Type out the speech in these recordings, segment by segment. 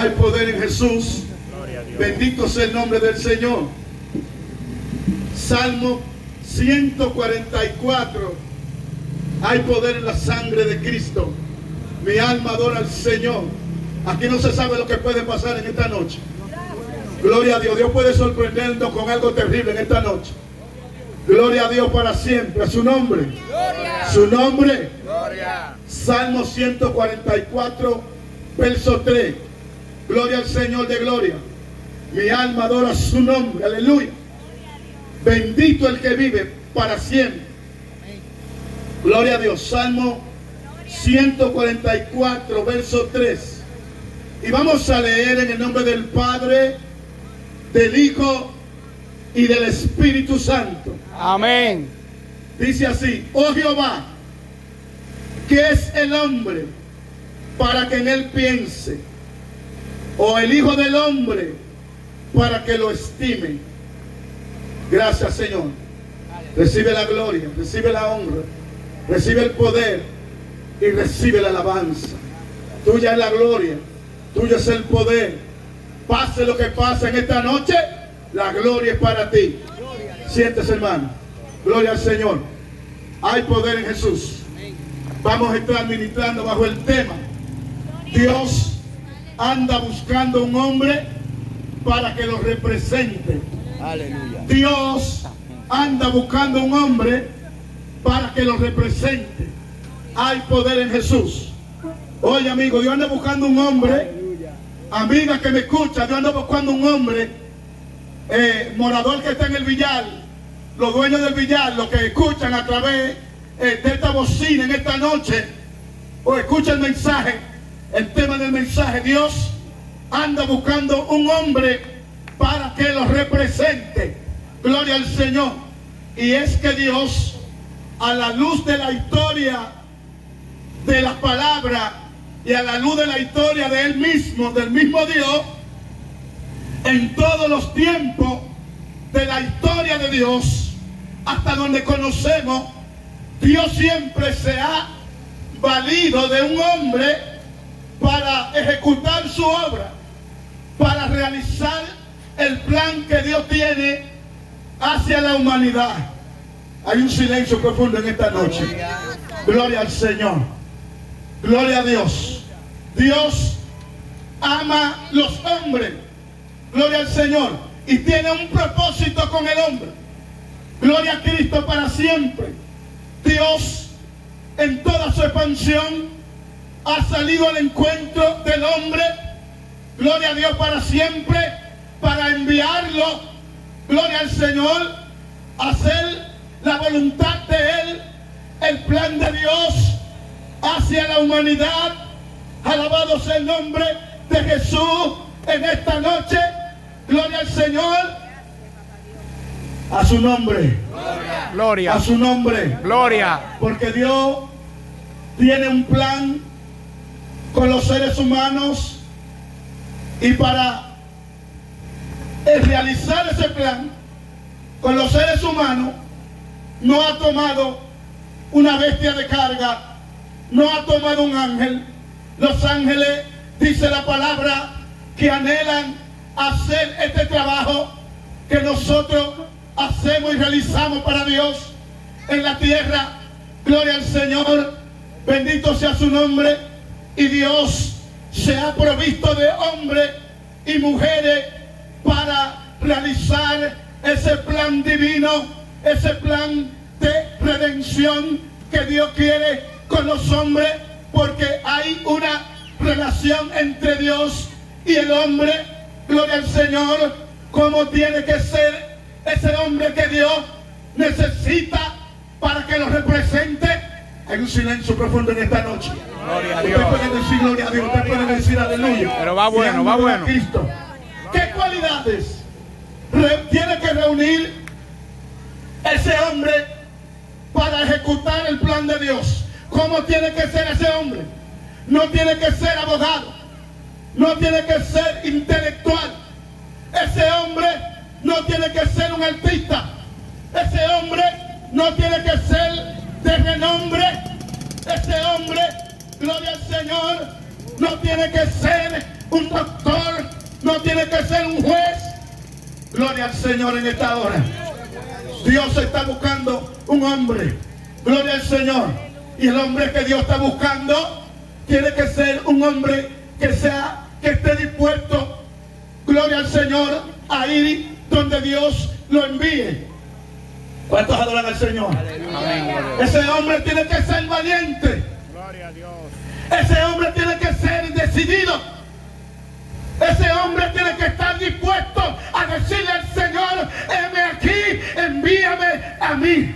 Hay poder en Jesús. Bendito sea el nombre del Señor. Salmo 144. Hay poder en la sangre de Cristo. Mi alma adora al Señor. Aquí no se sabe lo que puede pasar en esta noche. Gloria a Dios. Dios puede sorprendernos con algo terrible en esta noche. Gloria a Dios para siempre. A su nombre. Su nombre. Salmo 144, verso 3. Gloria al Señor de gloria. Mi alma adora su nombre. Aleluya. Bendito el que vive para siempre. Gloria a Dios. Salmo 144, verso 3. Y vamos a leer en el nombre del Padre, del Hijo y del Espíritu Santo. Amén. Dice así, oh Jehová, ¿qué es el hombre para que en él piense? O el Hijo del hombre para que lo estime. Gracias Señor. Recibe la gloria, recibe la honra, recibe el poder y recibe la alabanza. Tuya es la gloria, tuyo es el poder. Pase lo que pase en esta noche, la gloria es para ti. Siéntese hermano. Gloria al Señor. Hay poder en Jesús. Vamos a estar ministrando bajo el tema. Dios anda buscando un hombre para que lo represente. Aleluya. Dios anda buscando un hombre para que lo represente. Hay poder en Jesús. Oye, amigo, Dios anda buscando un hombre. Amiga que me escucha, Dios anda buscando un hombre. eh, morador que está en el villar. Los dueños del villar, los que escuchan a través eh, de esta bocina en esta noche. O escucha el mensaje. El tema del mensaje. Dios anda buscando un hombre para que lo represente. Gloria al Señor. Y es que Dios, a la luz de la historia de la palabra y a la luz de la historia de Él mismo, del mismo Dios, en todos los tiempos de la historia de Dios, hasta donde conocemos, Dios siempre se ha valido de un hombre para ejecutar su obra, para realizar el plan que Dios tiene hacia la humanidad. Hay un silencio profundo en esta noche. Gloria al Señor. Gloria a Dios. Dios ama los hombres. Gloria al Señor. Y tiene un propósito con el hombre. Gloria a Cristo para siempre. Dios en toda su expansión ha salido al encuentro del hombre. Gloria a Dios para siempre. Para enviarlo. Gloria al Señor. a Hacer la voluntad de Él. El plan de Dios hacia la humanidad. Alabado sea el nombre de Jesús en esta noche. Gloria al Señor. A su nombre. Gloria. A su nombre. Gloria. Porque Dios tiene un plan con los seres humanos y para eh, realizar ese plan con los seres humanos no ha tomado una bestia de carga, no ha tomado un ángel. Los ángeles, dice la palabra, que anhelan hacer este trabajo que nosotros hacemos y realizamos para Dios en la tierra. Gloria al Señor, bendito sea su nombre. Y Dios se ha provisto de hombres y mujeres para realizar ese plan divino, ese plan de redención que Dios quiere con los hombres, porque hay una relación entre Dios y el hombre. Gloria al Señor, como tiene que ser ese hombre que Dios necesita para que lo represente. Hay un silencio profundo en esta noche. Gloria a Usted Dios. puede decir gloria a Dios, usted puede decir aleluya. Pero va bueno, va bueno. Cristo. ¿Qué cualidades tiene que reunir ese hombre para ejecutar el plan de Dios? ¿Cómo tiene que ser ese hombre? No tiene que ser abogado, no tiene que ser intelectual. Ese hombre no tiene que ser un artista. Ese hombre no tiene que ser de renombre. Ese hombre, gloria al Señor, no tiene que ser un doctor no tiene que ser un juez. Gloria al Señor en esta hora. Dios está buscando un hombre. Gloria al Señor. Y el hombre que Dios está buscando tiene que ser un hombre que sea, que esté dispuesto, gloria al Señor, a ir donde Dios lo envíe. ¿Cuántos adoran al Señor? Ese hombre tiene que ser valiente. Gloria a Dios. Ese hombre tiene que ser decidido. Ese hombre tiene que estar dispuesto a decirle al Señor, heme aquí, envíame a mí.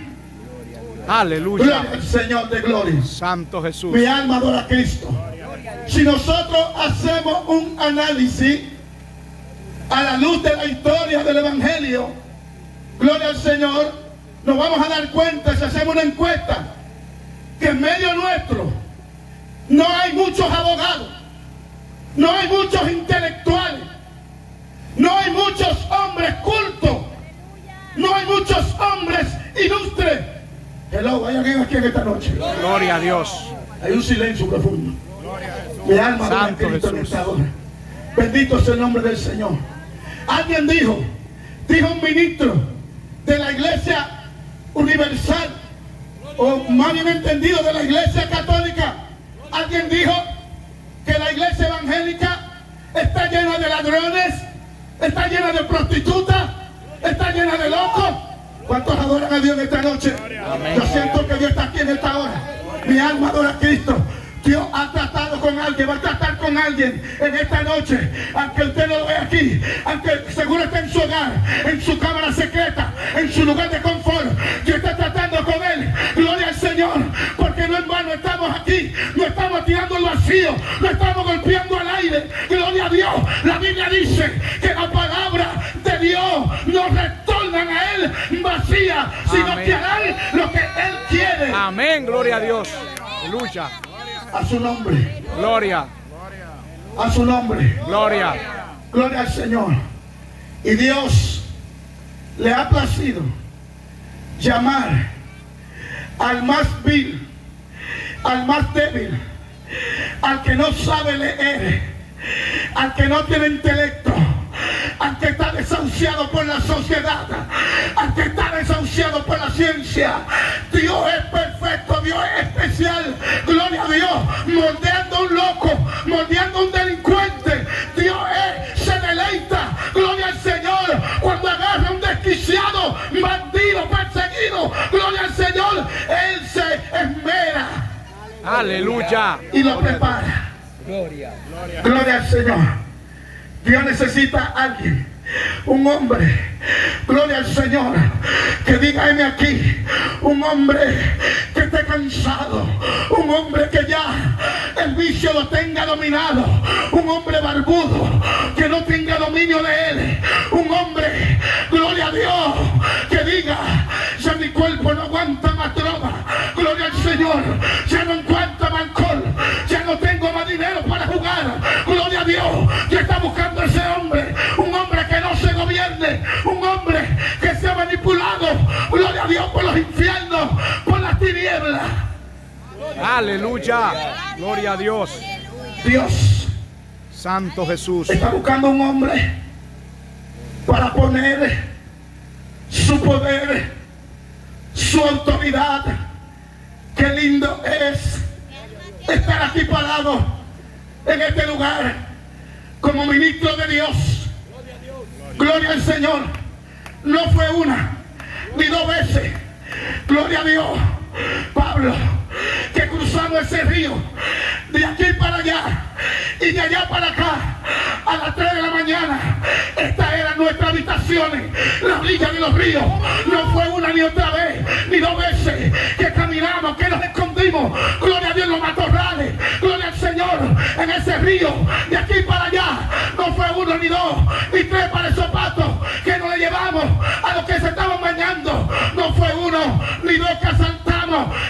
Aleluya. Gloria al Señor de gloria. Santo Jesús. Mi alma adora a Cristo. Si nosotros hacemos un análisis a la luz de la historia del Evangelio, gloria al Señor, nos vamos a dar cuenta si hacemos una encuesta que en medio nuestro no hay muchos abogados, no hay muchos intelectuales, no hay muchos hombres cultos, no hay muchos hombres ilustres. Hello, hay alguien aquí en esta noche. Gloria a Dios. Hay un silencio profundo. Mi alma Santo Cristo en Jesús. esta hora. Bendito sea el nombre del Señor. Alguien dijo, dijo un ministro de la iglesia universal, o más bien entendido de la iglesia católica. Alguien dijo que la iglesia evangélica está llena de ladrones, está llena de prostitutas, está llena de locos. ¿Cuántos adoran a Dios en esta noche? Yo siento que Dios está aquí en esta hora. Mi alma adora a Cristo. Dios ha tratado con alguien, va a tratar con alguien en esta noche. Aunque usted no lo vea aquí, aunque seguro está en su hogar, en su cámara secreta, en su lugar de confort. Dios está tratando con él. Gloria al Señor. Porque no en vano estamos aquí. No estamos tirando el vacío. No estamos golpeando al aire. Gloria a Dios. La Biblia dice que la palabra de Dios no retornan a él vacía, sino Amén. que harán lo que él quiere. Amén. Gloria a Dios. Aleluya. A su nombre. Gloria. A su nombre. Gloria. Gloria al Señor. Y Dios le ha placido llamar al más vil, al más débil, al que no sabe leer, al que no tiene intelecto, al que está desahuciado por la sociedad, al que está desahuciado por la ciencia. Dios es perfecto, Dios es especial. Gloria a Dios, moldeando a un loco, moldeando a un delincuente. Dios es, se deleita. Gloria al Señor. Cuando agarra a un desquiciado, bandido, perseguido. Gloria al Señor. Él se esmera Aleluya. y lo prepara. Gloria. Gloria al Señor. Dios necesita a alguien, un hombre, gloria al Señor, que diga heme aquí, un hombre que esté cansado, un hombre que ya el vicio lo tenga dominado, un hombre barbudo que no tenga dominio de él, un hombre, gloria a Dios, que diga, ya mi cuerpo no aguanta más droga, gloria al Señor, ya no aguanta buscando ese hombre, un hombre que no se gobierne, un hombre que sea manipulado, gloria a Dios, por los infiernos, por las tinieblas. Aleluya. Gloria a Dios. Dios Santo Jesús. está buscando un hombre para poner su poder, su autoridad. Qué lindo es estar aquí parado en este lugar como ministro de Dios. Gloria al Señor. No fue una ni dos veces. Gloria a Dios. Pablo, que cruzamos ese río de aquí para allá y de allá para acá a las 3 de la mañana. Estas eran nuestras habitaciones, la orilla de los ríos. No fue una ni otra vez, ni dos veces que caminamos, que nos escondimos. Gloria a Dios en los matorrales. Gloria al Señor en ese río de aquí para allá. No fue uno ni dos, ni tres para de zapatos que nos le llevamos a los que se estaban bañando. No fue uno ni dos que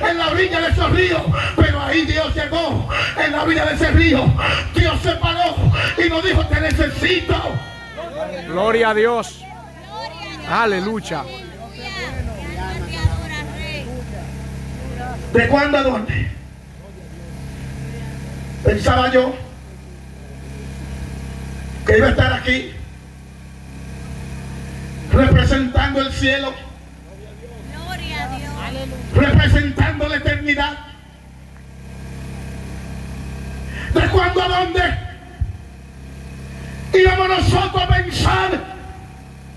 en la orilla de esos ríos. Pero ahí Dios llegó en la orilla de ese río. Dios se paró y nos dijo, te necesito. Gloria a Dios. Aleluya. ¿De cuándo a dónde? Pensaba yo que iba a estar aquí representando el cielo. Representando la eternidad. ¿De cuándo a dónde? Íbamos nosotros a pensar.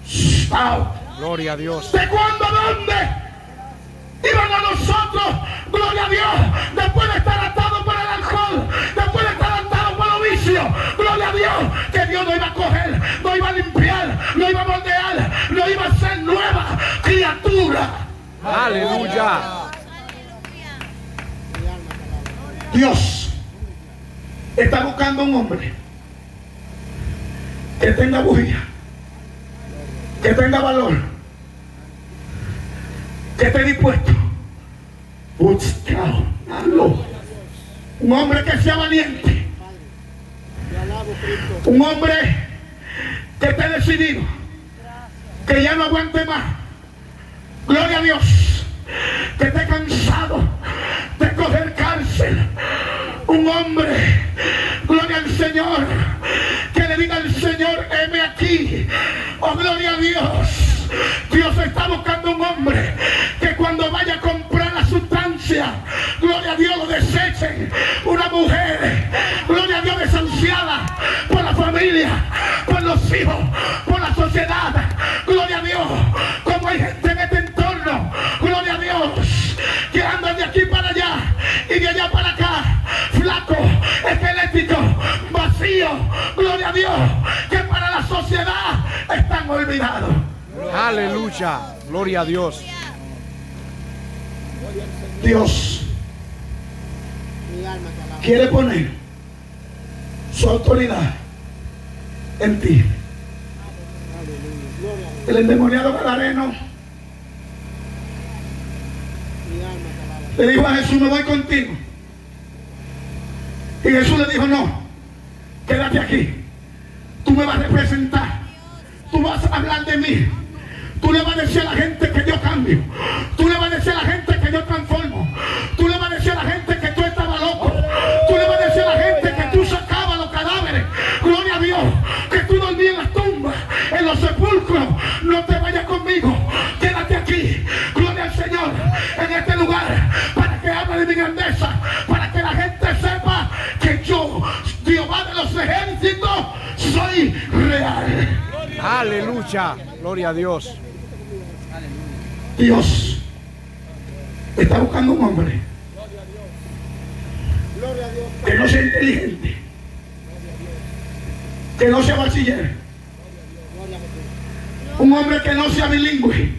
Stop. Gloria a Dios. ¿De cuándo a dónde? Iban a nosotros, gloria a Dios, después de estar atados por el alcohol, después de estar atados por los vicios, gloria a Dios, que Dios nos iba a coger, nos iba a limpiar, nos iba a moldear, nos iba a hacer nueva criatura. Aleluya. Dios está buscando un hombre que tenga bujía, que tenga valor, que esté dispuesto. Un hombre que sea valiente. Un hombre que esté decidido. Que ya no aguante más. Gloria a Dios. Que esté cansado de coger cárcel. Un hombre, gloria al Señor, que le diga al Señor, heme aquí. Oh, gloria a Dios. Dios está buscando un hombre que cuando vaya a comprar la sustancia, gloria a Dios, lo desechen. Una mujer, gloria a Dios, desahuciada por la familia, por los hijos, por la sociedad. Gloria a Dios, como hay gente en este gloria a Dios, que andan de aquí para allá y de allá para acá, flaco, esquelético, vacío, gloria a Dios, que para la sociedad están olvidados. Aleluya. Gloria a Dios. Dios quiere poner su autoridad en ti. El endemoniado gadareno le dijo a Jesús, me voy contigo. Y Jesús le dijo, no, quédate aquí. Tú me vas a representar. Tú vas a hablar de mí. Tú le vas a decir a la gente que yo cambio. Real. Aleluya. Gloria a Dios. Dios está buscando un hombre que no sea inteligente, que no sea bachiller, un hombre que no sea bilingüe,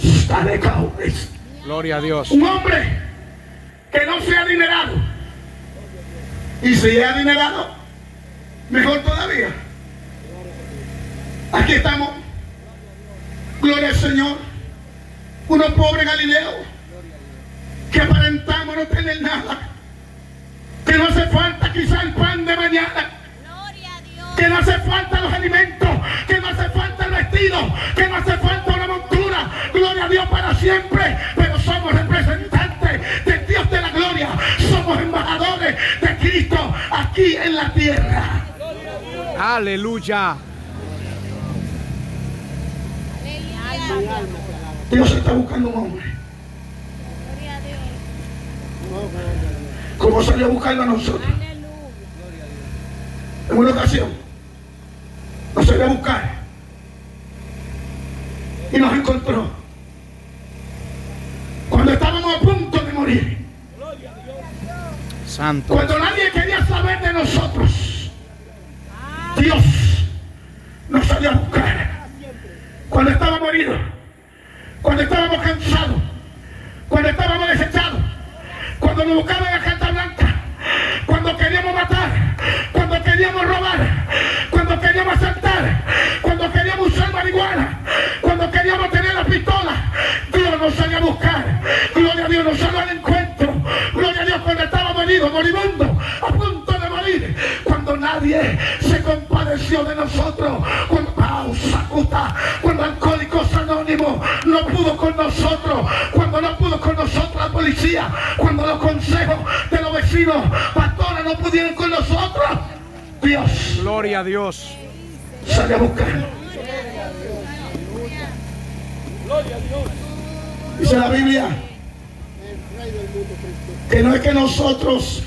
está de cabeza. Gloria a Dios. un hombre que no sea adinerado, y si es adinerado, mejor todavía. Aquí estamos, gloria al Señor, unos pobres galileos que aparentamos no tener nada, que no hace falta quizá el pan de mañana, que no hace falta los alimentos, que no hace falta el vestido, que no hace falta una montura, gloria a Dios para siempre, pero somos representantes del Dios de la gloria, somos embajadores de Cristo aquí en la tierra. Aleluya. Dios está buscando un hombre, como salió a buscarlo a nosotros. En una ocasión nos salió a buscar y nos encontró cuando estábamos a punto de morir. Santo. Cuando nadie quería saber de nosotros, Dios nos salió a buscar. Cuando estábamos heridos, cuando estábamos cansados, cuando estábamos desechados, cuando nos buscaban la carta blanca, cuando queríamos matar, cuando queríamos robar, cuando queríamos asaltar, cuando queríamos usar marihuana, cuando queríamos tener la pistola, Dios nos salió a buscar. Gloria a Dios, nos salió al encuentro. Gloria a Dios, cuando estábamos heridos, moribundos, a punto de cuando nadie se compadeció de nosotros, cuando pausa, puta, cuando Alcohólicos Anónimos no pudo con nosotros, cuando no pudo con nosotros la policía, cuando los consejos de los vecinos, pastores no pudieron con nosotros. Dios Gloria a Dios. sale a buscarlo. Dice la Biblia que no es que nosotros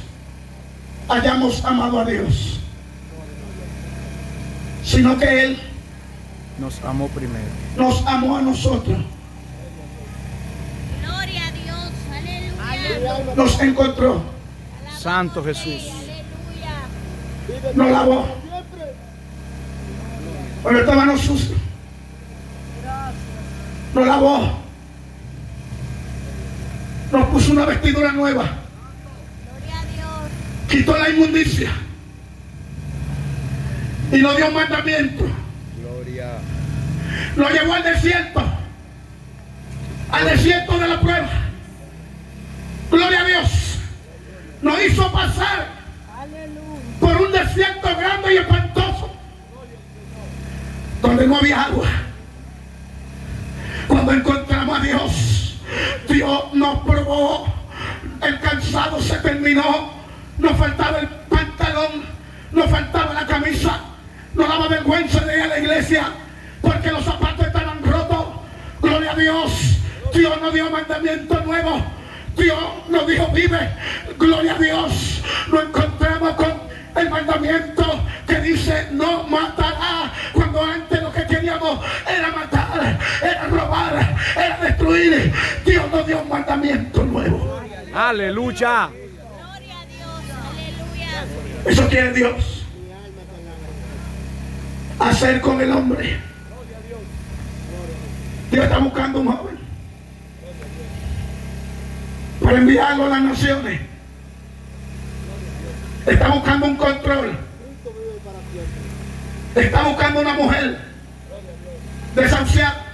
hayamos amado a Dios, sino que Él Nos amó primero. nos amó a nosotros, Gloria a Dios. Aleluya. nos encontró, Santo Jesús. Aleluya. nos lavó. Cuando estábamos sucios, nos lavó. Nos puso una vestidura nueva. Quitó la inmundicia y nos dio un mandamiento. Gloria. Lo llevó al desierto, al desierto de la prueba. Gloria a Dios. Nos hizo pasar por un desierto grande y espantoso, donde no había agua. Cuando encontramos a Dios, Dios nos probó, el cansado se terminó, nos faltaba el pantalón, nos faltaba la camisa, nos daba vergüenza de ir a la iglesia porque los zapatos estaban rotos. Gloria a Dios, Dios nos dio mandamiento nuevo. Dios nos dijo vive, gloria a Dios. Nos encontramos con el mandamiento que dice no matará. Cuando antes lo que queríamos era matar, era robar, era destruir. Dios nos dio un mandamiento nuevo. Aleluya. Gloria a Dios. Aleluya. Eso quiere Dios. Hacer con el hombre. Dios está buscando un joven. Para enviarlo a las naciones. Está buscando un control. Está buscando una mujer desahuciada,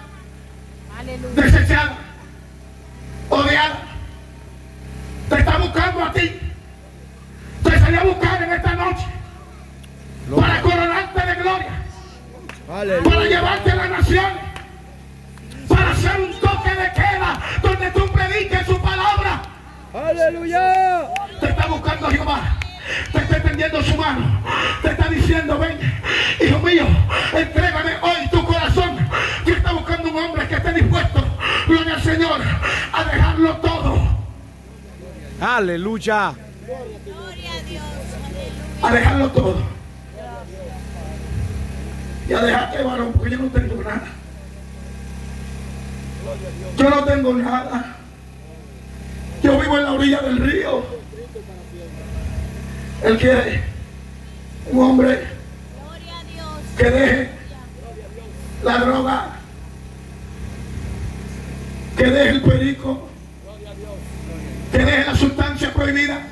desechada, odiada. Te está buscando a ti. Te salió a buscar en esta noche para coronarte de gloria, para llevarte a las naciones, para hacer un toque de queda donde tú prediques su palabra. Aleluya. Te está buscando Jehová. Te está extendiendo su mano. Te está diciendo, ven, hijo mío, entrégame hoy tu corazón. Dios está buscando un hombre que esté dispuesto, gloria al Señor, a dejarlo todo. Aleluya. A dejarlo todo. Y a dejarte, varón, porque yo no tengo nada. Yo no tengo nada. Yo vivo en la orilla del río. Él quiere un hombre que deje la droga, que deje el perico, que deje la sustancia prohibida,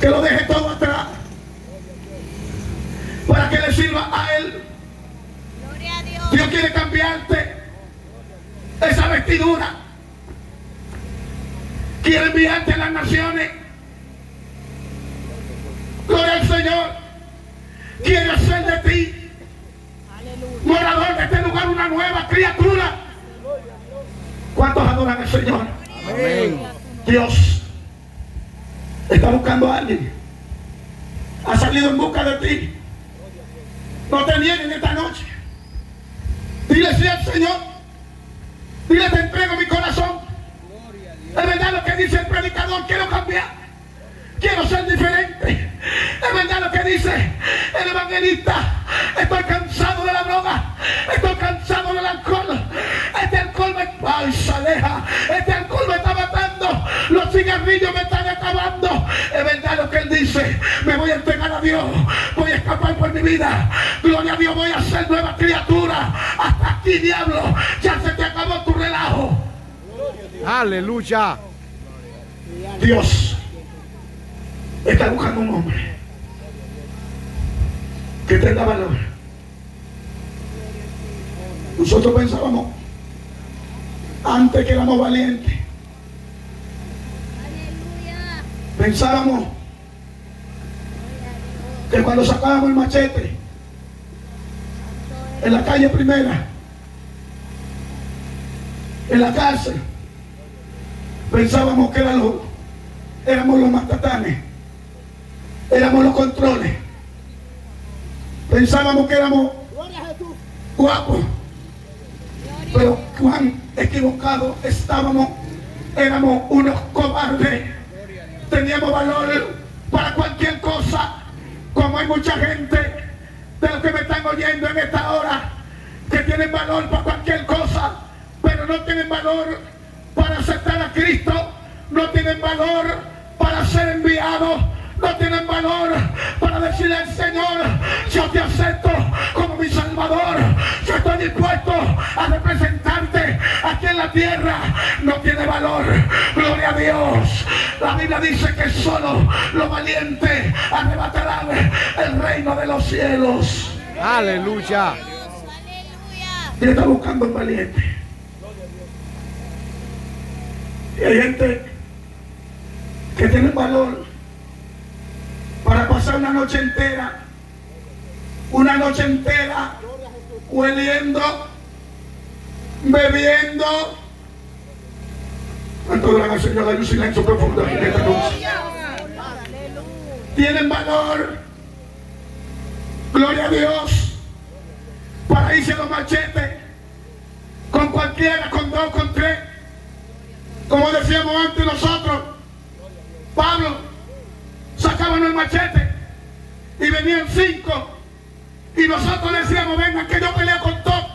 que lo deje todo atrás, para que le sirva a él. Gloria a Dios. Dios quiere cambiarte esa vestidura. Quiere enviarte a las naciones. Gloria al Señor. Quiere hacer de ti morador de este lugar una nueva criatura. ¿Cuántos adoran al Señor? Amén. Dios está buscando a alguien. Ha salido en busca de ti. No te nieguen esta noche. Dile sí al Señor. Dile te entrego mi corazón. Es verdad lo que dice el predicador. Quiero cambiar. Quiero ser diferente. Es verdad lo que dice el evangelista. Estoy cansado de la droga. Estoy cansado del alcohol. Este alcohol me... ¡Ay, saleja! Este alcohol me está matando. Los cigarrillos me están acabando. Es verdad lo que él dice. Me voy a entregar a Dios. Voy a escapar por mi vida. Gloria a Dios. Voy a ser nueva criatura. Hasta aquí, diablo. Ya se te acabó tu relajo. Aleluya. Dios está buscando un hombre que tenga valor. Nosotros pensábamos antes que éramos valientes, pensábamos que cuando sacábamos el machete en la calle primera, en la cárcel, pensábamos que era éramos los matatanes. Éramos los controles. Pensábamos que éramos guapos. Pero cuán equivocados estábamos. Éramos unos cobardes. Teníamos valor para cualquier cosa. Como hay mucha gente de los que me están oyendo en esta hora que tienen valor para cualquier cosa, pero no tienen valor para aceptar a Cristo, no tienen valor para ser enviados, no tienen valor para decirle al Señor, yo te acepto como mi Salvador, yo estoy dispuesto a representarte aquí en la tierra, no tiene valor, gloria a Dios. La Biblia dice que solo los valientes arrebatarán el reino de los cielos. Aleluya. Y está buscando un valiente. Y hay gente que tiene valor para pasar una noche entera, una noche entera, hueliendo, bebiendo. ¿Cuánto adoran al Señor? Hay un silencio profundo en esta noche. Tienen valor. Gloria a Dios. Para irse los machetes. Con cualquiera, con dos, con tres. Como decíamos antes nosotros. Pablo sacaban el machete y venían cinco. Y nosotros decíamos, vengan que yo peleo con todos.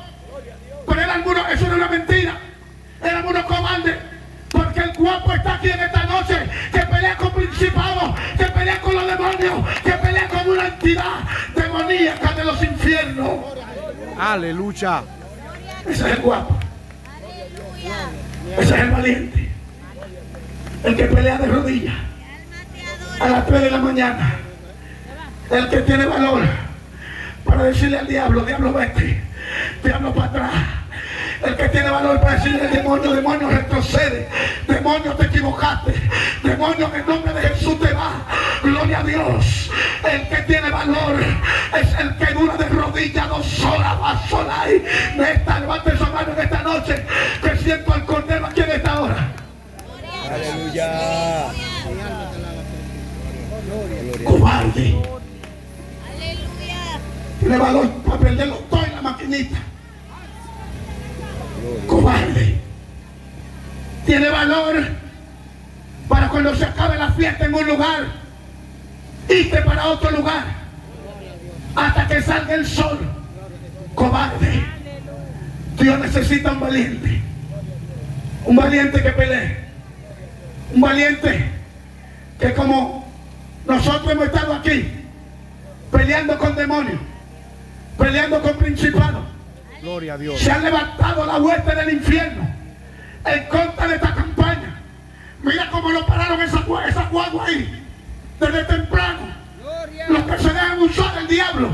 Pero eran unos, eso era una mentira. Eran unos cobardes. Porque el guapo está aquí en esta noche. Que pelea con principados. Que pelea con los demonios. Que pelea con una entidad demoníaca de los infiernos. Aleluya. Ese es el guapo. Aleluya. Ese es el valiente. El que pelea de rodillas. A las 3 de la mañana. El que tiene valor para decirle al diablo, diablo vete, diablo para atrás. El que tiene valor para decirle demonio, demonio retrocede, demonio te equivocaste, demonio en el nombre de Jesús te va. Gloria a Dios. El que tiene valor es el que dura de rodillas dos horas más sola y esta levante su mano en esta noche que siento al cordero aquí en esta hora. Aleluya. Cobarde. Aleluya. Tiene valor para perderlo todo en la maquinita. Cobarde. Tiene valor para cuando se acabe la fiesta en un lugar, irte para otro lugar hasta que salga el sol. Cobarde. Dios necesita un valiente. Un valiente que pelee. Un valiente que como nosotros hemos estado aquí peleando con demonios, peleando con principados, Gloria a Dios. se han levantado la hueste del infierno en contra de esta campaña. Mira cómo lo pararon esa, esa guagua ahí, desde temprano. Los que se dejan usar el diablo,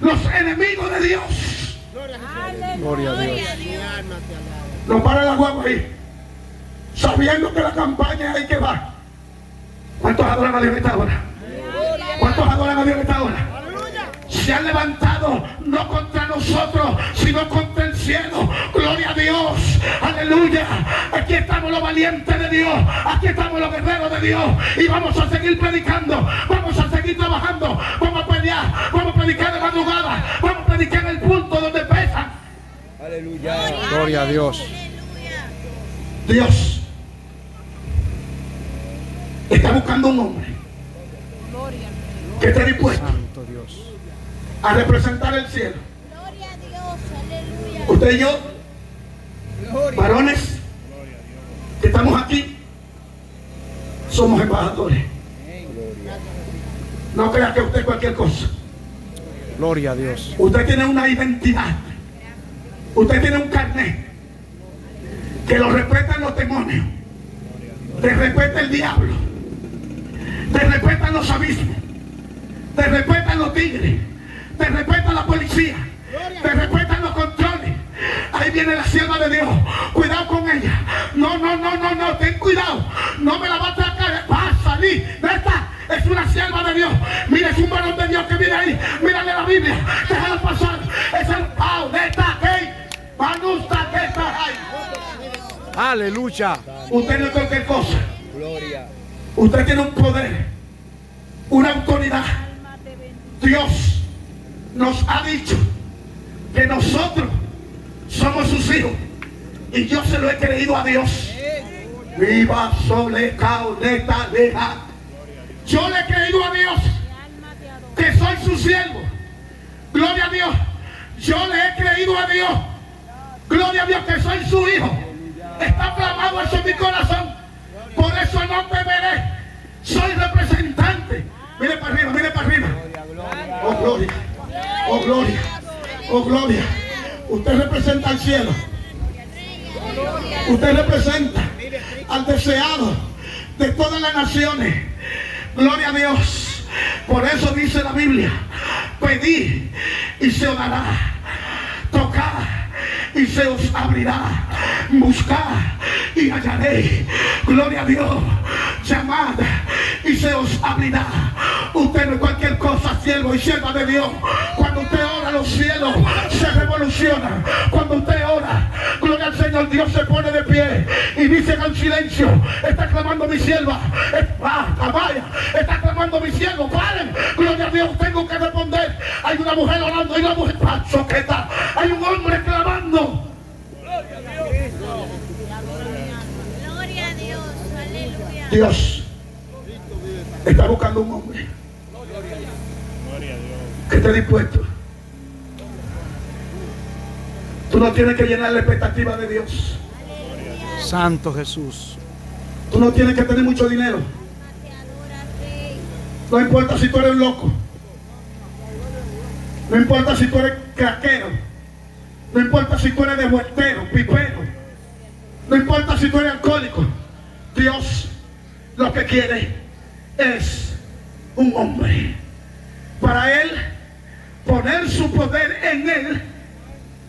los enemigos de Dios. Gloria a Dios. Gloria a Dios. Lo para la guagua ahí, sabiendo que la campaña hay que va. ¿Cuántos adoran a Dios en esta hora? ¿Cuántos adoran a Dios en esta hora? Se han levantado no contra nosotros, sino contra el cielo. Gloria a Dios. Aleluya. Aquí estamos los valientes de Dios. Aquí estamos los guerreros de Dios. Y vamos a seguir predicando. Vamos a seguir trabajando. Vamos a pelear. Vamos a predicar de madrugada. Vamos a predicar en el punto donde pesan. Aleluya. Gloria a Dios. Dios está buscando un hombre que esté dispuesto a representar el cielo. Gloria a Dios. Aleluya. Usted y yo, varones que estamos aquí, somos embajadores. No crea que usted cualquier cosa. Gloria a Dios. Usted tiene una identidad. Usted tiene un carnet que lo respetan los demonios. Te respeta el diablo. Te respetan los abismos. Te respetan los tigres. Te respeta la policía. Te respetan los controles. Ahí viene la sierva de Dios. Cuidado con ella. No, no, no, no, no. Ten cuidado. No me la va a sacar. Va a salir. ¿Dónde está? Es una sierva de Dios. Mira, es un varón de Dios que viene ahí. Mírale la Biblia. Déjalo pasar. Es el pao de esta hey. Manusta que está ahí. Aleluya. Usted no es cualquier cosa. Usted tiene un poder una autoridad. Dios nos ha dicho que nosotros somos sus hijos. Y yo se lo he creído a Dios. Viva sole cauleta leja. Yo le he creído a Dios que soy su siervo. Gloria a Dios. Yo le he creído a Dios. Gloria a Dios que soy su hijo. Está clamado eso en mi corazón. Por eso no te veré. Soy representante. Mire para arriba, mire para arriba. Oh gloria. Oh gloria. Oh gloria. Usted representa al cielo. Usted representa al deseado de todas las naciones. Gloria a Dios. Por eso dice la Biblia, pedid y se os dará. Tocad y se os abrirá. Buscad y hallaréis. Gloria a Dios. Llamad y se os abrirá. Usted no es cualquier cosa, siervo y sierva de Dios. Cuando usted ora, los cielos se revolucionan. Cuando usted ora, gloria al Señor, Dios se pone de pie y dice en silencio, está clamando mi sierva. Está clamando mi siervo. Paren, gloria a Dios, tengo que responder. Hay una mujer orando, hay una mujer paso que está. Hay un hombre clamando. Gloria a Dios. Aleluya. Dios está buscando un hombre que esté dispuesto. Tú no tienes que llenar la expectativa de Dios. Santo Jesús. Tú no tienes que tener mucho dinero. No importa si tú eres loco. No importa si tú eres craquero. No importa si tú eres de vueltero, pipero. No importa si tú eres alcohólico. Dios lo que quiere es un hombre. Para él poner su poder en él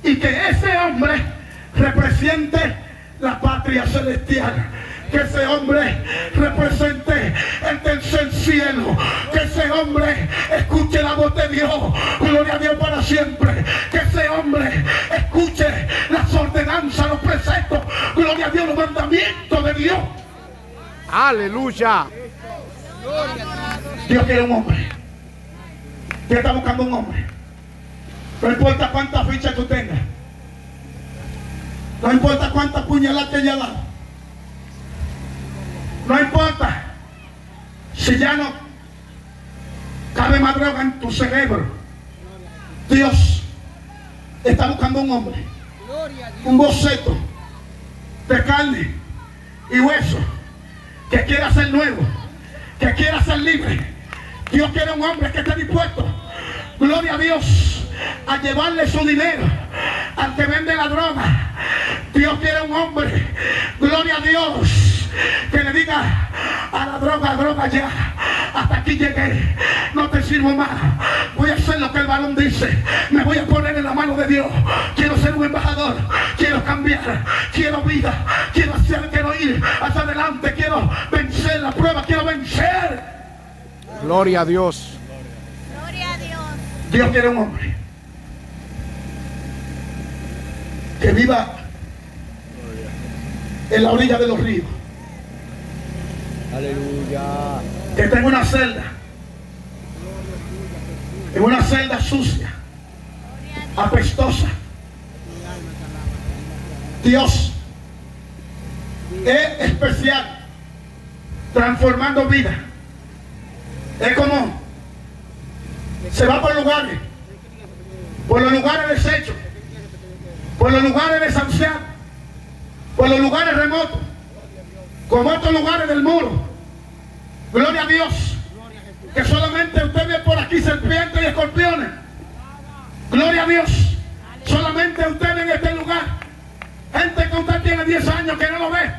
y que ese hombre represente la patria celestial. Que ese hombre represente el tercer cielo. Que ese hombre escuche la voz de Dios. Gloria a Dios para siempre. Que ese hombre escuche las ordenanzas, los preceptos. Gloria a Dios, los mandamientos de Dios. Aleluya. Dios quiere un hombre. Dios está buscando un hombre. No importa cuántas fichas tú tengas. No importa cuántas puñaladas te haya dado. No importa si ya no cabe más droga en tu cerebro. Dios está buscando un hombre. Un boceto de carne y hueso que quiera ser nuevo, que quiera ser libre. Dios quiere un hombre que esté dispuesto, gloria a Dios, a llevarle su dinero al que vende la droga. Dios quiere un hombre, gloria a Dios, que le diga a la droga, droga ya, hasta aquí llegué, no te sirvo más. Voy a hacer lo que el varón dice, me voy a poner en la mano de Dios. Quiero ser un embajador, quiero cambiar, quiero vida, quiero hacer, quiero ir hacia adelante, quiero vencer la prueba, quiero vencer. Gloria a Dios. Gloria a Dios. Dios quiere un hombre que viva en la orilla de los ríos, Aleluya. que tenga una celda, en una celda sucia, apestosa. Dios es especial, transformando vida. Es como se va por lugares, por los lugares deshechos, por los lugares desahuciados, por los lugares remotos, como estos lugares del muro. Gloria a Dios, que solamente usted ve por aquí serpientes y escorpiones. Gloria a Dios, solamente usted ve en este lugar gente que usted tiene 10 años que no lo ve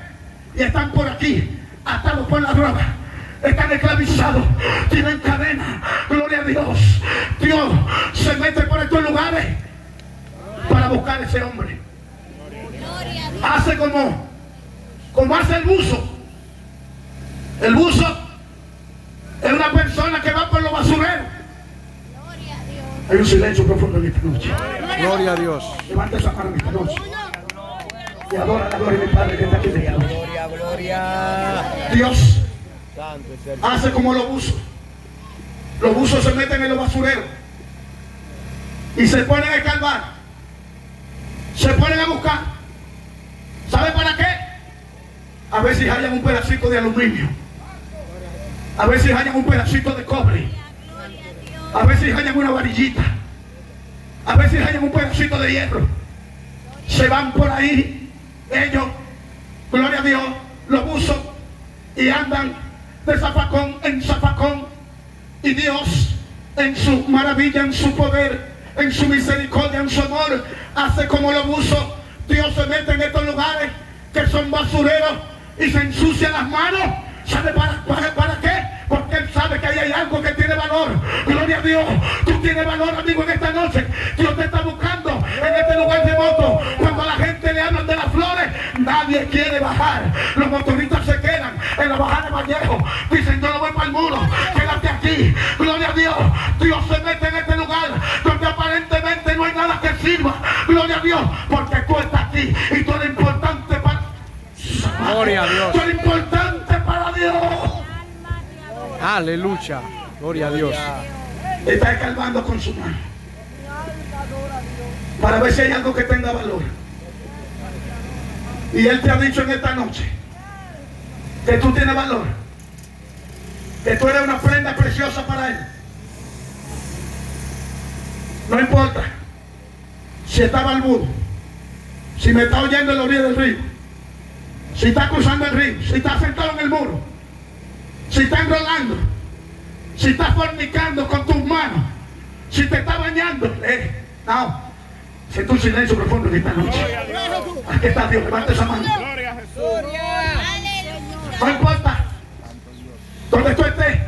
y están por aquí atados por la droga están esclavizados, tienen cadena. Gloria a Dios. Dios se mete por estos lugares para buscar a ese hombre. Hace como, como hace el buzo. El buzo es una persona que va por los basureros. Gloria a Dios. Hay un silencio profundo en esta noche. Gloria a Dios. Levanta esa mano en esta noche. Y adora la gloria de mi Padre que está aquí noche. Gloria, gloria. Dios hace como los buzos. Los buzos se meten en los basureros y se ponen a escarbar. Se ponen a buscar. ¿Sabe para qué? A si hallan un pedacito de aluminio. A si hallan un pedacito de cobre. A si hallan una varillita. A si hallan un pedacito de hierro. Se van por ahí, ellos, gloria a Dios, los buzos y andan de zafacón en zafacón. Y Dios, en su maravilla, en su poder, en su misericordia, en su amor, hace como los buzos. Dios se mete en estos lugares que son basureros y se ensucia las manos. ¿Sabe para, para, qué? Porque Él sabe que ahí hay algo que tiene valor. Gloria a Dios. Tú tienes valor, amigo, en esta noche. Dios te está buscando en este lugar de moto. Cuando a la gente le hablan de las flores, nadie quiere bajar. Los motoristas se quedan en la bajada de Vallejo. Dicen, yo no voy para el muro. Quédate aquí. Gloria a Dios. Dios se mete en este lugar donde aparentemente no hay nada que sirva. Gloria a Dios. Porque tú estás aquí y tú eres importante. Gloria a Dios. Eres importante para Dios. Aleluya. Gloria a Dios. Está escarbando con su mano. Para ver si hay algo que tenga valor. Y Él te ha dicho en esta noche que tú tienes valor. Que tú eres una prenda preciosa para Él. No importa si está barbudo, si me está oyendo en la orilla del río, si está cruzando el río, si está sentado en el muro, si está enrolando, si estás fornicando con tus manos, si te está bañando, eh, no, siento un silencio profundo en esta noche. Aquí está Dios, levante esa mano. No importa donde tú estés,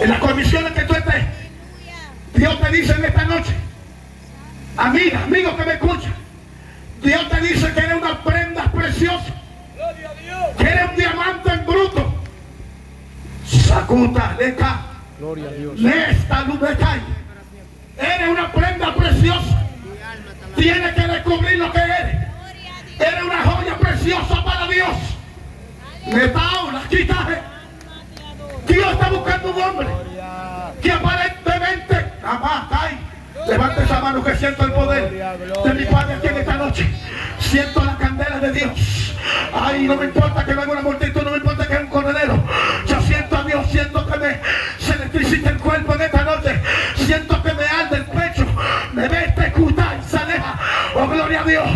en las condiciones que tú estés, Dios te dice en esta noche, amiga, amigo que me escucha, Dios te dice que eres una prenda preciosa, que eres un diamante en bruto. Sacuta, leca. Gloria a Dios. Nesta Lubekai. Eres una prenda preciosa. Tienes que descubrir lo que eres. Eres una joya preciosa para Dios. Netaula, quitaje. Dios está buscando un hombre que aparentemente nada más Levante esa mano que siento el poder de mi Padre aquí en esta noche. Siento la candela de Dios. Ay, no me importa que venga una multitud, no me importa que es un corredero. Yo siento a Dios, siento que me se electricita el cuerpo en esta noche. Siento que me arde el pecho. Me mete escuta y se aleja. Oh, gloria a Dios.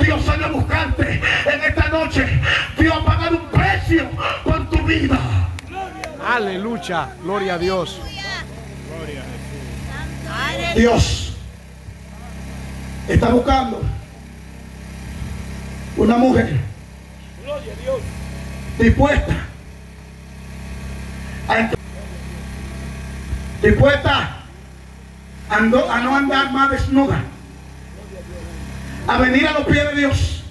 Dios salió a buscarte en esta noche. Dios ha pagado un precio por tu vida. Aleluya. Gloria a Dios. Dios está buscando una mujer dispuesta a dispuesta a, no- andar más desnuda a venir a los pies de Dios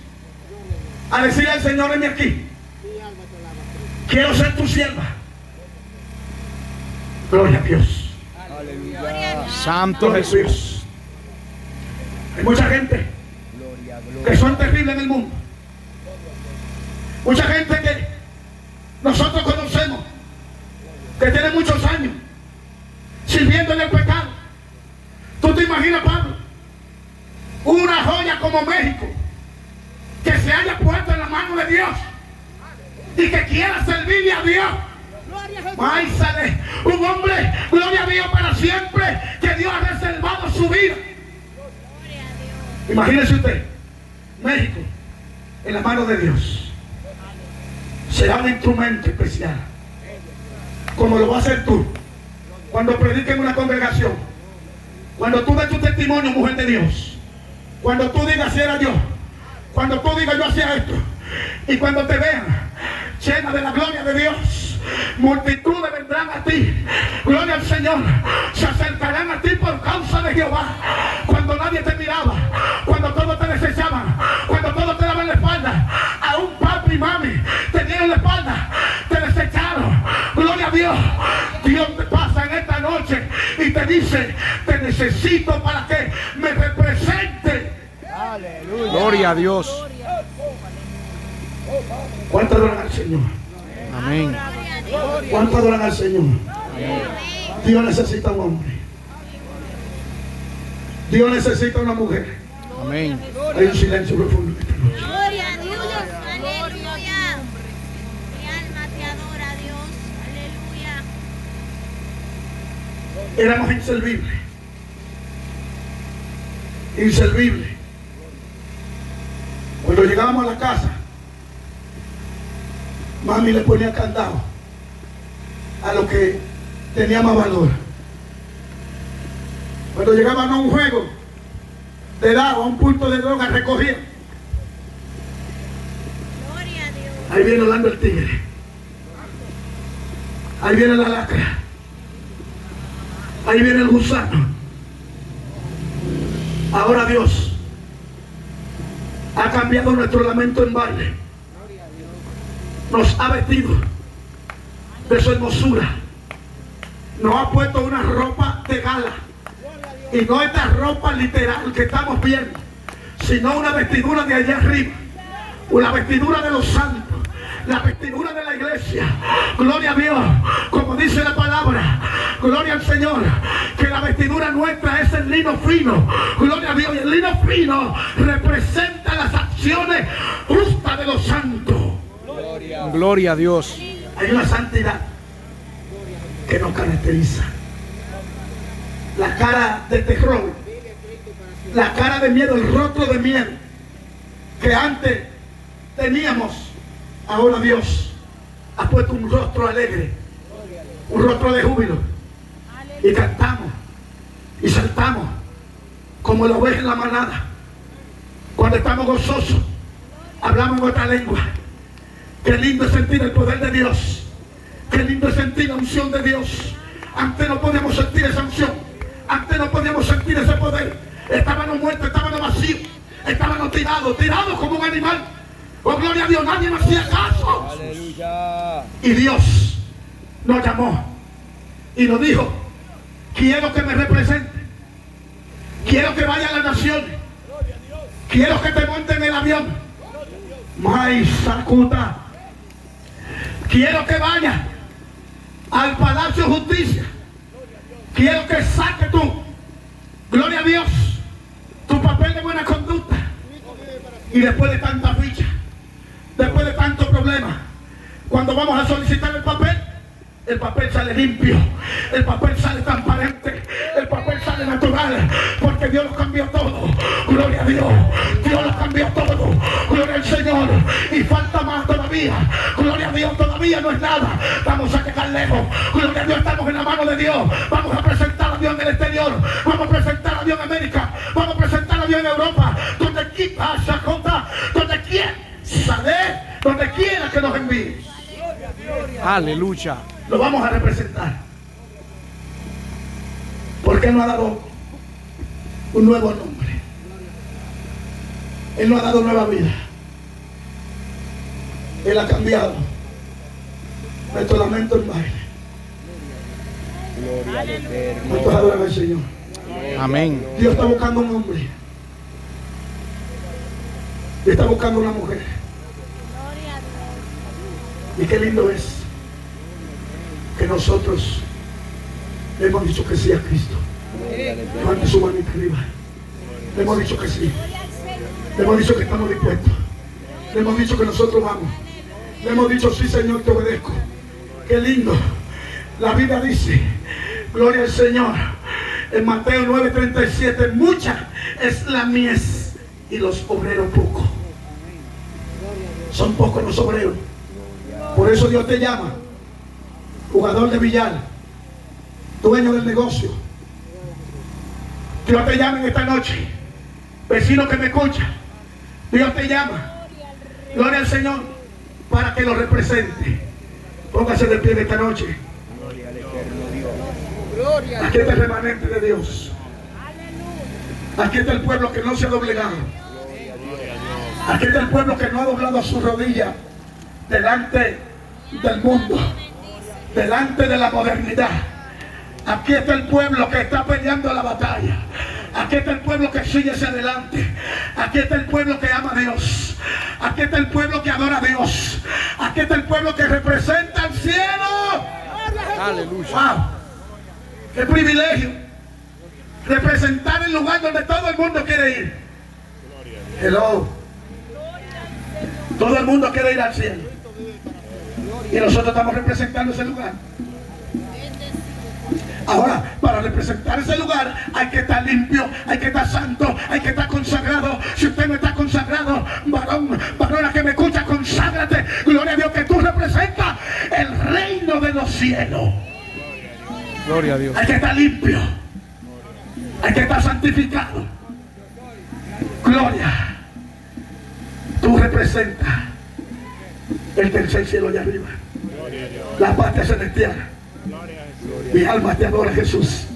a decirle al Señor ven aquí quiero ser tu sierva gloria a Dios Santo Jesús. Hay mucha gente que son terribles en el mundo. Mucha gente que nosotros conocemos, que tiene muchos años sirviendo en el pecado. ¿Tú te imaginas, Pablo? Una joya como México que se haya puesto en la mano de Dios y que quiera servirle a Dios. Ay, un hombre, gloria a Dios para siempre, que Dios ha reservado su vida. Imagínese usted, México, en la mano de Dios. Será un instrumento especial. Como lo va a hacer tú. Cuando prediques en una congregación. Cuando tú des tu testimonio, mujer de Dios. Cuando tú digas si era yo. Cuando tú digas yo hacía esto. Y cuando te vean llena de la gloria de Dios. Multitudes vendrán a ti. Gloria al Señor. Se acercarán a ti por causa de Jehová. Cuando nadie te miraba. Cuando todos te desechaban. Cuando todos te daban la espalda. Aún papi y mami te dieron la espalda. Te desecharon. Gloria a Dios. Dios te pasa en esta noche y te dice, te necesito para que me represente. Gloria a Dios. ¿Cuánto adoran al Señor? Amén. ¿Cuánto adoran al Señor? Dios necesita un hombre. Dios necesita una mujer. Amén. Hay un silencio profundo. esta noche. Gloria a Dios. Aleluya. Mi alma te adora, Dios. Aleluya. Éramos inservibles. Inservibles. Cuando llegábamos a la casa, mami le ponía candado a lo que tenía más valor. Cuando llegaban a un juego, le daba un punto de droga, recogía. Gloria a Dios. Ahí viene Orlando el tigre. Ahí viene la lacra. Ahí viene el gusano. Ahora Dios ha cambiado nuestro lamento en baile. Nos ha vestido de su hermosura. Nos ha puesto una ropa de gala. Y no esta ropa literal que estamos viendo, sino una vestidura de allá arriba. Una vestidura de los santos. La vestidura de la iglesia. Gloria a Dios. Como dice la palabra. Gloria al Señor. Que la vestidura nuestra es el lino fino. Gloria a Dios. Y el lino fino representa las acciones justas de los santos. Gloria a Dios. Hay una santidad que nos caracteriza. La cara de terror. La cara de miedo, el rostro de miedo. Que antes teníamos. Ahora Dios ha puesto un rostro alegre. Un rostro de júbilo. Y cantamos. Y saltamos. Como lo ves en la manada. Cuando estamos gozosos. Hablamos en otra lengua. Qué lindo es sentir el poder de Dios. Qué lindo es sentir la unción de Dios. Antes no podíamos sentir esa unción. Antes no podíamos sentir ese poder. Estábamos muertos, estábamos vacíos. Estábamos tirados, tirados como un animal. Oh, gloria a Dios, nadie nos hacía caso. Aleluya. Y Dios nos llamó y nos dijo, quiero que me represente. Quiero que vaya a las naciones. Quiero que te monten en el avión. Sakuta. Quiero que vaya al Palacio de Justicia. Quiero que saque tú, gloria a Dios, tu papel de buena conducta. Y después de tanta ficha, después de tantos problemas, cuando vamos a solicitar el papel, el papel sale limpio, el papel sale transparente, el papel sale natural, porque Dios lo cambió todo. Gloria a Dios, Dios lo cambió todo. Gloria al Señor. Y falta más todavía. Gloria a Dios, todavía no es nada. Vamos a llegar lejos. Gloria a Dios, estamos en la mano de Dios. Vamos a presentar a Dios en el exterior. Vamos a presentar a Dios en América. Vamos a presentar a Dios en Europa. Donde quiera, donde quiera, donde quiera que nos envíe. Aleluya. Lo vamos a representar. Porque Él nos ha dado un nuevo nombre. Él nos ha dado nueva vida. Él ha cambiado nuestro lamento en baile. Gloria al Eterno. ¿Cuántos adoran al Señor? Amén. Dios está buscando un hombre. Y está buscando una mujer. Gloria a Dios. Y qué lindo es que nosotros hemos dicho que sí a Cristo. Levante su manita arriba. Le hemos dicho que sí. Le hemos dicho que estamos dispuestos. Le hemos dicho que nosotros vamos. Le hemos dicho, sí Señor, te obedezco. Qué lindo. La Biblia dice, gloria al Señor. En Mateo 9:37, mucha es la mies y los obreros pocos. Son pocos los obreros. Por eso Dios te llama. Jugador de billar. Dueño del negocio. Dios te llama en esta noche. Vecino que me escucha. Dios te llama. Gloria al Señor. Para que lo represente. Póngase de pie en esta noche. Aquí está el remanente de Dios. Aquí está el pueblo que no se ha doblegado. Aquí está el pueblo que no ha doblado su rodilla delante del mundo, delante de la modernidad. Aquí está el pueblo que está peleando la batalla. Aquí está el pueblo que sigue hacia adelante. Aquí está el pueblo que ama a Dios. Aquí está el pueblo que adora a Dios. Aquí está el pueblo que representa al cielo. Aleluya. Wow. Qué privilegio. Representar el lugar donde todo el mundo quiere ir. Hello. Todo el mundo quiere ir al cielo. Y nosotros estamos representando ese lugar. Ahora, para representar ese lugar hay que estar limpio, hay que estar santo, hay que estar consagrado. Si usted no está consagrado, varón, varona que me escucha, conságrate. Gloria a Dios que tú representas el reino de los cielos. Gloria a Dios. Hay que estar limpio. Hay que estar santificado. Gloria. Tú representas el tercer cielo allá arriba. La patria celestial. Mi alma te adora Jesús.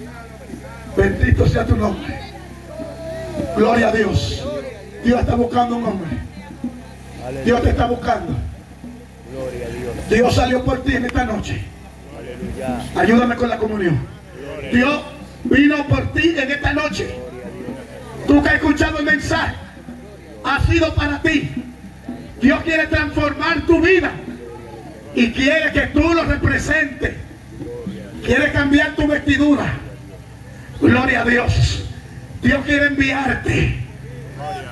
Bendito sea tu nombre. Gloria a Dios. Dios está buscando un hombre. Dios te está buscando. Dios. Salió por ti en esta noche. Ayúdame con la comunión. Dios vino por ti en esta noche. Tú que has escuchado el mensaje, ha sido para ti. Dios quiere transformar tu vida y quiere que tú lo representes. Quiere cambiar tu vestidura. Gloria a Dios. Dios quiere enviarte.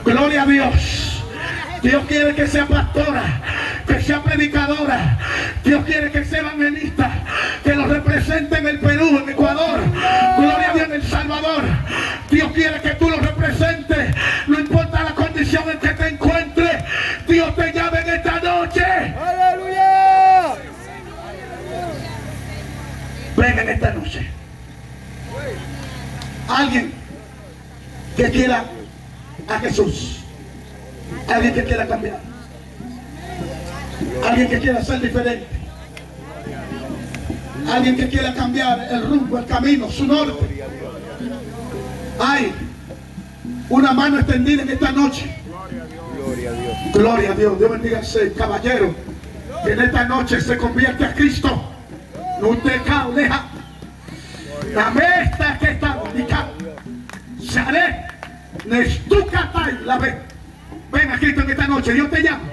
Gloria a Dios. Dios quiere que sea pastora, que sea predicadora. Dios quiere que sea evangelista, que lo represente en el Perú, en Ecuador. Gloria a Dios en El Salvador. Dios quiere que tú lo representes. No importa la condición en que te encuentres. Dios te llama en esta noche. Aleluya. Venga en esta noche. Alguien que quiera a Jesús. Alguien que quiera cambiar. Alguien que quiera ser diferente. Alguien que quiera cambiar el rumbo, el camino, su norte. Hay una mano extendida en esta noche. Gloria a Dios. Dios. Dios bendiga a ese caballero que en esta noche se convierte a Cristo. No te cauleja. La mesta que está ubicada. Saré. Nestucatai. La ve. Ven a Cristo en esta noche. Dios te llama.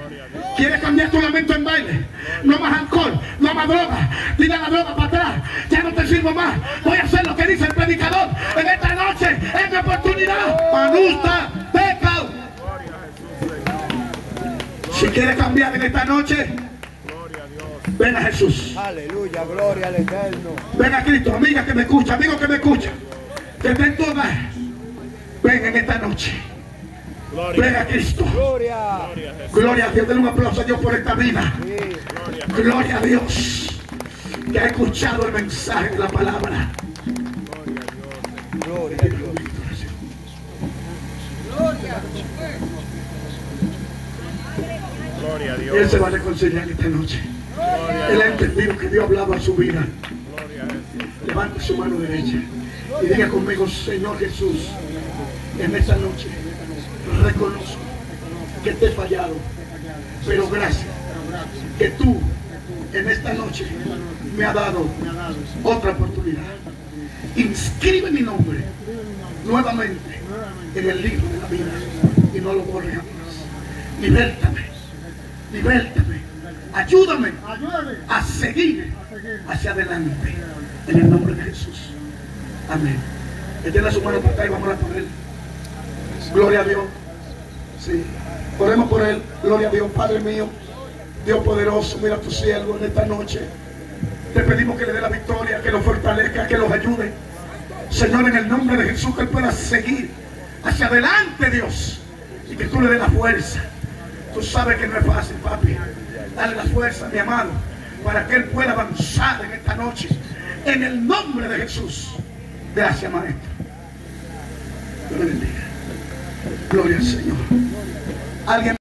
Quieres cambiar tu lamento en baile. No más alcohol, no más droga. Tira la droga para atrás. Ya no te sirvo más. Voy a hacer lo que dice el predicador. En esta noche es mi oportunidad. Manusta, pecado. Si quieres cambiar en esta noche, ven a Jesús. Aleluya. Gloria al Eterno. Ven a Cristo, amiga que me escucha, amigo que me escucha. Que tu hogar. Ven en esta noche. Ven a Cristo. Gloria. Gloria a Dios. Denle un aplauso a Dios por esta vida. Sí. Gloria a Dios. Que ha escuchado el mensaje de la palabra. Gloria a Dios. Gloria a Dios. Él se va a reconciliar esta noche. Él ha entendido que Dios ha hablado a su vida. Levante su mano derecha y diga conmigo, Señor Jesús, en esta noche reconozco que te he fallado, pero gracias que tú en esta noche me has dado otra oportunidad. Inscribe mi nombre nuevamente en el libro de la vida y no lo borres jamás. Libértame, libértame, ayúdame a seguir hacia adelante en el nombre de Jesús. Amén. Extienda su mano para acá y vamos a por él. Gloria a Dios. Sí. Oremos por él. Gloria a Dios, Padre mío. Dios poderoso, mira a tu siervo en esta noche. Te pedimos que le dé la victoria, que lo fortalezca, que los ayude. Señor, en el nombre de Jesús, que él pueda seguir hacia adelante, Dios. Y que tú le des la fuerza. Tú sabes que no es fácil, papi. Dale la fuerza, mi amado, para que él pueda avanzar en esta noche. En el nombre de Jesús. Gracias, maestro. Dios le bendiga. Gloria al Señor. Alguien